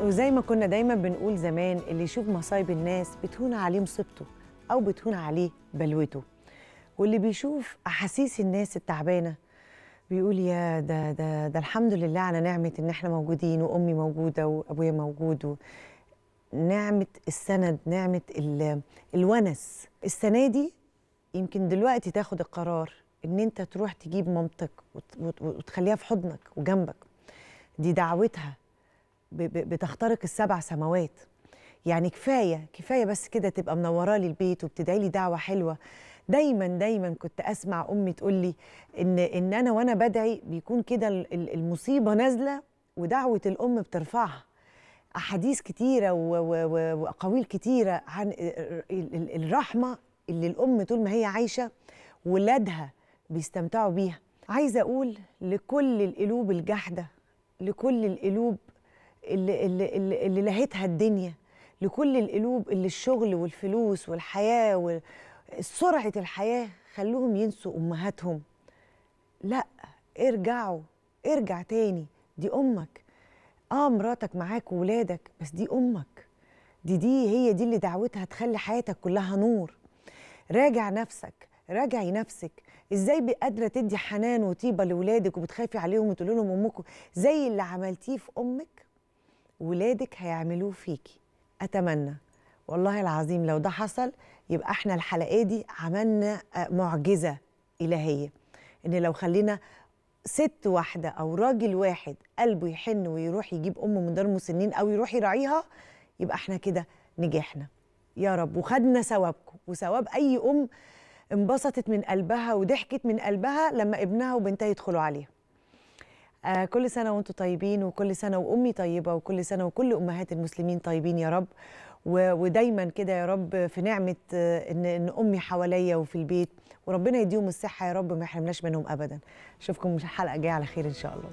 وزي ما كنا دايما بنقول زمان اللي يشوف مصايب الناس بتهون عليه مصيبته أو بتهون عليه بلوته. واللي بيشوف أحاسيس الناس التعبانة بيقول يا ده ده ده الحمد لله على نعمة إن إحنا موجودين وأمي موجودة وأبويا موجود نعمة السند نعمة ال- الونس. السنة دي يمكن دلوقتي تاخد القرار إن أنت تروح تجيب مامتك وت- وت- وتخليها في حضنك وجنبك. دي دعوتها بتخترق السبع سماوات. يعني كفاية كفاية بس كده تبقى منورة لي البيت وبتدعي لي دعوة حلوة. دايما دايما كنت أسمع أمي تقول لي إن إن أنا وأنا بدعي بيكون كده ال- ال- المصيبة نازلة ودعوة الأم بترفعها. أحاديث كتيرة وأقاويل كتيرة عن ال- ال- الرحمة اللي الأم طول ما هي عايشة ولادها بيستمتعوا بيها. عايزة أقول لكل القلوب الجحده لكل القلوب اللي, اللي, اللي, لهتها الدنيا لكل القلوب اللي الشغل والفلوس والحياة وسرعه الحياة خلوهم ينسوا أمهاتهم. لا ارجعوا ارجع تاني. دي أمك. آه مراتك معاك وولادك بس دي أمك. دي دي هي دي اللي دعوتها تخلي حياتك كلها نور. راجع نفسك راجعي نفسك. إزاي قادرة تدي حنان وطيبة لاولادك وبتخافي عليهم وتقولي لهم أمكم؟ زي اللي عملتيه في أمك؟ ولادك هيعملوه فيكي. أتمنى. والله العظيم لو ده حصل يبقى إحنا الحلقة دي عملنا آه، معجزة إلهية. إن لو خلينا ست واحدة أو راجل واحد قلبه يحن ويروح يجيب أمه من دار المسنين أو يروح يراعيها يبقى إحنا كده نجحنا. يا رب. وخدنا ثوابكم. وثواب أي أم انبسطت من قلبها وضحكت من قلبها لما ابنها وبنتها يدخلوا عليها. آه كل سنة وأنتم طيبين وكل سنة وأمي طيبة وكل سنة وكل أمهات المسلمين طيبين يا رب. ودايما كده يا رب في نعمة آه، إن أمي حواليا وفي البيت. وربنا يديهم الصحة يا رب ما يحرمناش منهم أبدا. أشوفكم الحلقة الجاية على خير إن شاء الله.